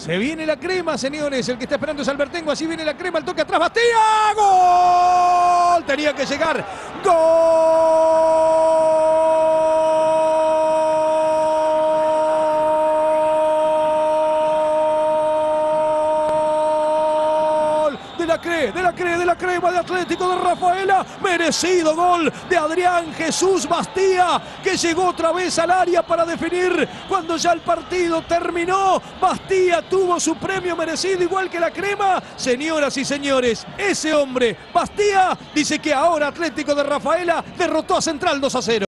Se viene la crema, señores. El que está esperando es Albertengo. Así viene la crema. El toque atrás. Bastía. ¡Gol! Tenía que llegar. ¡Gol! La CRE, de la CRE, de la crema de Atlético de Rafaela. Merecido gol de Adrián Jesús Bastía, que llegó otra vez al área para definir cuando ya el partido terminó. Bastía tuvo su premio merecido, igual que la crema. Señoras y señores, ese hombre, Bastía, dice que ahora Atlético de Rafaela derrotó a Central 2 a 0.